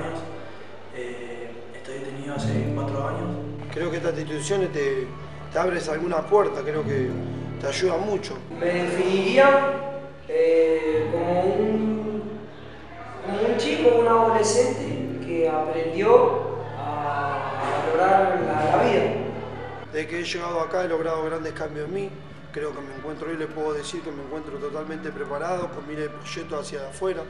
años. Eh, estoy detenido hace cuatro años. Creo que estas instituciones te, te abres alguna puerta, creo que te ayuda mucho. Me definiría eh, como, un, como un chico, un adolescente que aprendió a, a valorar la, vida. Desde que he llegado acá he logrado grandes cambios en mí. Creo que me encuentro hoy, les puedo decir que me encuentro totalmente preparado, con mi proyecto hacia afuera.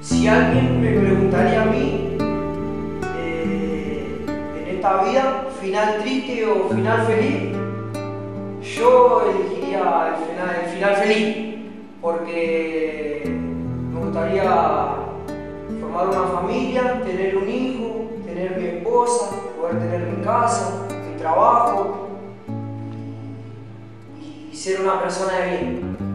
Si alguien me preguntaría a mí, eh, en esta vida, final triste o final feliz, yo elegiría el final, el final feliz, porque me gustaría formar una familia, tener un hijo, tener mi esposa, poder tener mi casa, mi trabajo y ser una persona de bien.